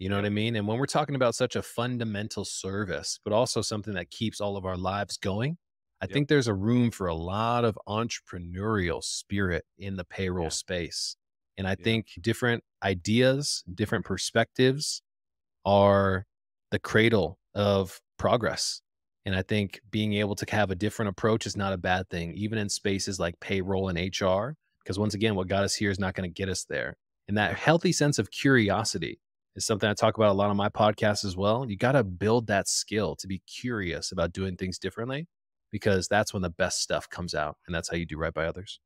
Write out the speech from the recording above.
You know what I mean? And when we're talking about such a fundamental service, but also something that keeps all of our lives going, I Yep. think there's a room for a lot of entrepreneurial spirit in the payroll Yeah. space. And I Yeah. think different ideas, different perspectives are the cradle of progress. And I think being able to have a different approach is not a bad thing, even in spaces like payroll and HR. Because once again, what got us here is not going to get us there. And that healthy sense of curiosity is something I talk about a lot on my podcast as well. You got to build that skill to be curious about doing things differently because that's when the best stuff comes out. And that's how you do right by others.